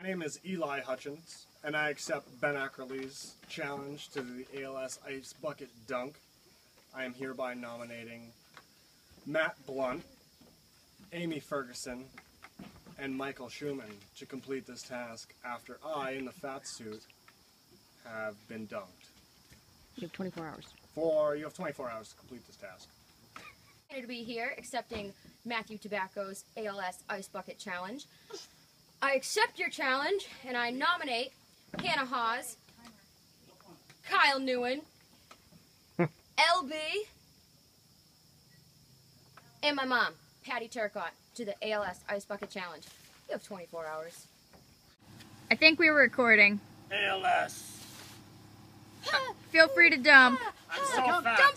My name is Eli Hutchins, and I accept Ben Ackerley's challenge to the ALS Ice Bucket Dunk. I am hereby nominating Matt Blunt, Amy Ferguson, and Michael Schumann to complete this task after I, in the fat suit, have been dunked. You have 24 hours. For you have 24 hours to complete this task. Excited to be here accepting Matthew Tobacco's ALS Ice Bucket Challenge. I accept your challenge and I nominate Hannah Hawes, Kyle Newen, LB, and my mom, Patty Turcott, to the ALS Ice Bucket Challenge. You have 24 hours. I think we were recording. ALS! Feel free to dump. I'm so fat! Jumping! Oh!